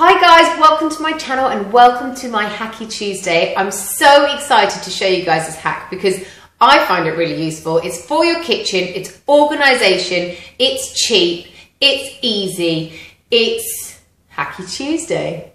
Hi guys, welcome to my channel and welcome to my Hacky Tuesday. I'm so excited to show you guys this hack because I find it really useful. It's for your kitchen, it's organization, it's cheap, it's easy, it's Hacky Tuesday.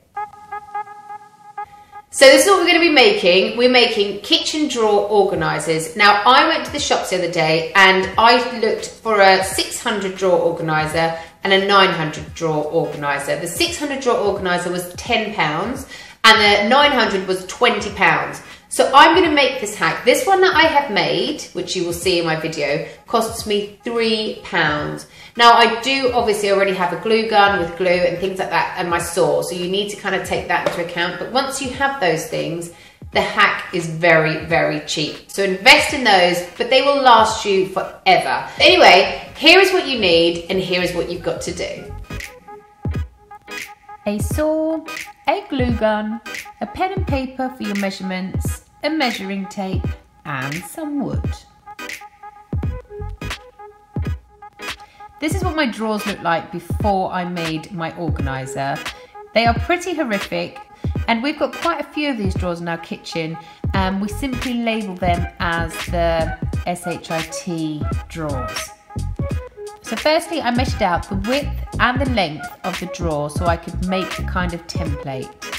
So this is what we're going to be making. We're making kitchen drawer organisers. Now I went to the shops the other day and I looked for a 600 drawer organiser and a 900 drawer organiser. The 600 drawer organiser was £10 and the 900 was £20. So I'm going to make this hack. This one that I have made, which you will see in my video, costs me £3. Now I do obviously already have a glue gun with glue and things like that and my saw, so you need to kind of take that into account. But once you have those things, the hack is very, very cheap. So invest in those, but they will last you forever. Anyway, here is what you need and here is what you've got to do. A saw, a glue gun, a pen and paper for your measurements, a measuring tape and some wood. This is what my drawers look like before I made my organiser. They are pretty horrific and we've got quite a few of these drawers in our kitchen and we simply label them as the SHIT drawers. So firstly I measured out the width and the length of the drawer so I could make a kind of template.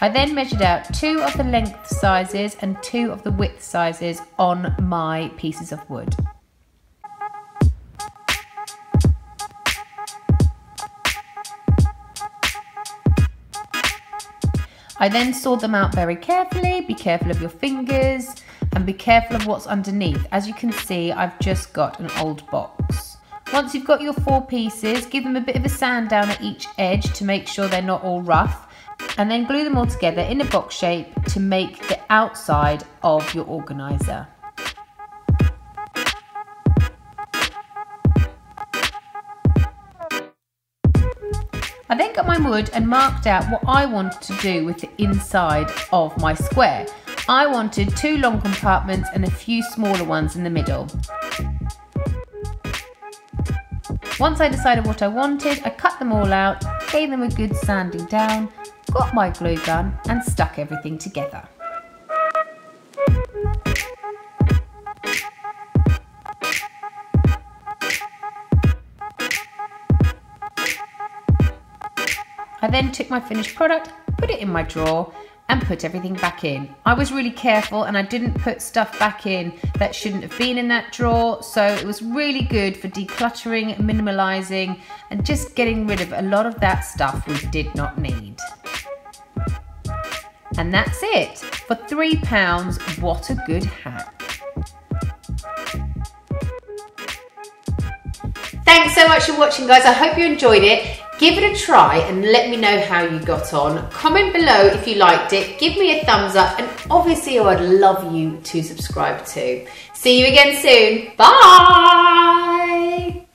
I then measured out two of the length sizes and two of the width sizes on my pieces of wood. I then sawed them out very carefully, be careful of your fingers and be careful of what's underneath. As you can see, I've just got an old box. Once you've got your four pieces, give them a bit of a sand down at each edge to make sure they're not all rough and then glue them all together in a box shape to make the outside of your organiser. I then got my wood and marked out what I wanted to do with the inside of my square. I wanted two long compartments and a few smaller ones in the middle. Once I decided what I wanted, I cut them all out, gave them a good sanding down got my glue gun and stuck everything together. I then took my finished product, put it in my drawer and put everything back in. I was really careful and I didn't put stuff back in that shouldn't have been in that drawer. So it was really good for decluttering, minimalizing and just getting rid of a lot of that stuff we did not need. And that's it. For £3, what a good hack. Thanks so much for watching guys. I hope you enjoyed it. Give it a try and let me know how you got on. Comment below if you liked it. Give me a thumbs up and obviously I'd love you to subscribe too. See you again soon. Bye!